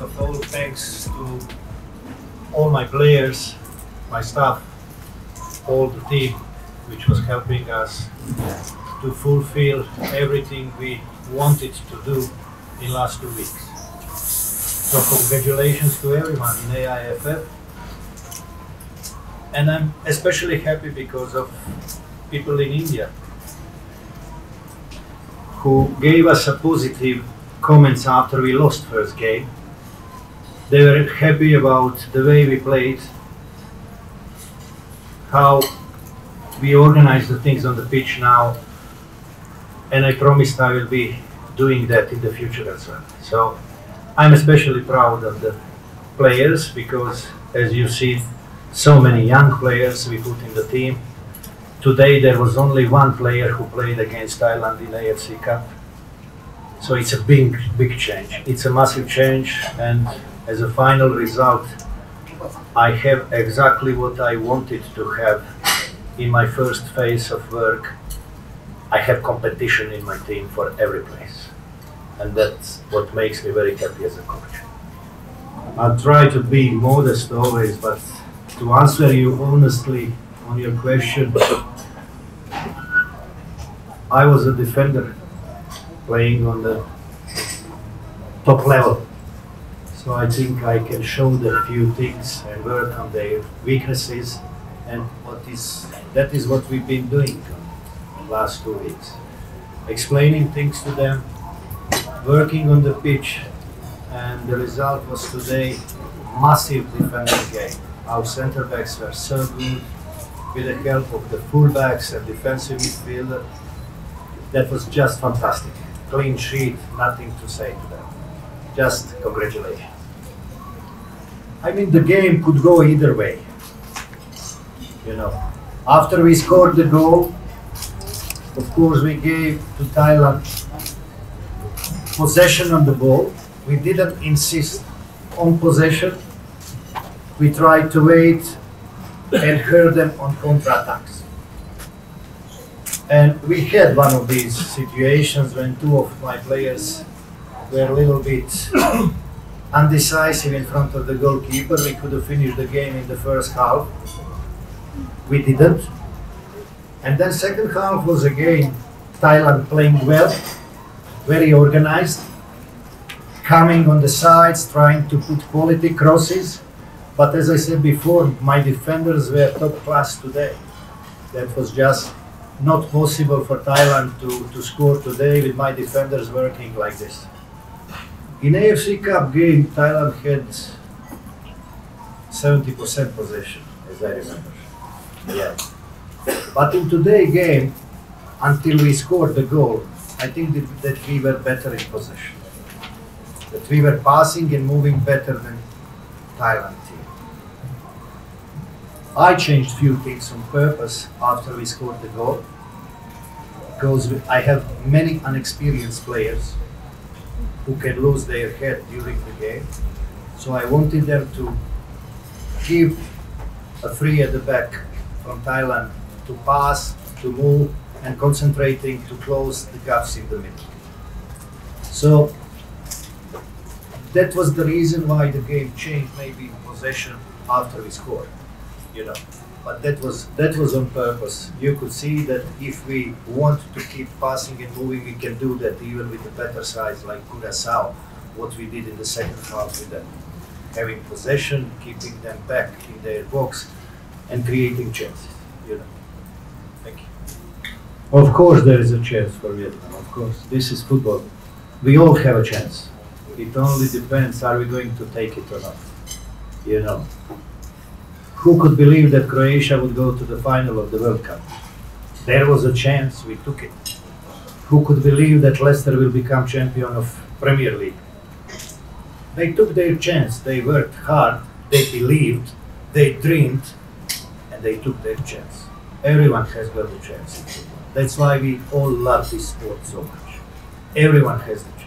of all, thanks to all my players, my staff, all the team, which was helping us to fulfill everything we wanted to do in last two weeks. So congratulations to everyone in AIFF. And I'm especially happy because of people in India who gave us a positive comments after we lost first game. They were happy about the way we played, how we organize the things on the pitch now, and I promised I will be doing that in the future as well. So I'm especially proud of the players because, as you see, so many young players we put in the team. Today there was only one player who played against Thailand in AFC Cup. So it's a big, big change. It's a massive change, and as a final result, I have exactly what I wanted to have in my first phase of work. I have competition in my team for every place, and that's what makes me very happy as a coach. I'll try to be modest always, but to answer you honestly on your question, I was a defender playing on the top level. So I think I can show them a few things and work on their weaknesses and what is that is what we've been doing in the last two weeks. Explaining things to them, working on the pitch, and the result was today massive defending game. Our center backs were so good with the help of the fullbacks and defensive midfielder. That was just fantastic. Clean sheet, nothing to say to them. Just congratulations. I mean, the game could go either way. You know, after we scored the goal, of course, we gave to Thailand possession on the ball. We didn't insist on possession. We tried to wait and hurt them on counter-attacks. And we had one of these situations when two of my players were a little bit undecisive in front of the goalkeeper. We could have finished the game in the first half. We didn't. And then second half was again Thailand playing well, very organized, coming on the sides, trying to put quality crosses. But as I said before, my defenders were top class today. That was just not possible for Thailand to, to score today with my defenders working like this. In AFC Cup game, Thailand had 70% possession, as I remember. Yeah. But in today's game, until we scored the goal, I think that, that we were better in possession. That we were passing and moving better than Thailand team. I changed few things on purpose after we scored the goal because I have many unexperienced players who can lose their head during the game. So I wanted them to give a free at the back from Thailand to pass, to move, and concentrating to close the gaps in the middle. So that was the reason why the game changed maybe in possession after we scored, you know. But that was that was on purpose. You could see that if we want to keep passing and moving, we can do that even with a better size like Curacao, what we did in the second half with them. Having possession, keeping them back in their box, and creating chances. You know. Thank you. Of course, there is a chance for Vietnam. Of course, this is football. We all have a chance. It only depends: are we going to take it or not? You know. Who could believe that Croatia would go to the final of the World Cup? There was a chance, we took it. Who could believe that Leicester will become champion of Premier League? They took their chance, they worked hard, they believed, they dreamed, and they took their chance. Everyone has got a chance. That's why we all love this sport so much. Everyone has the chance.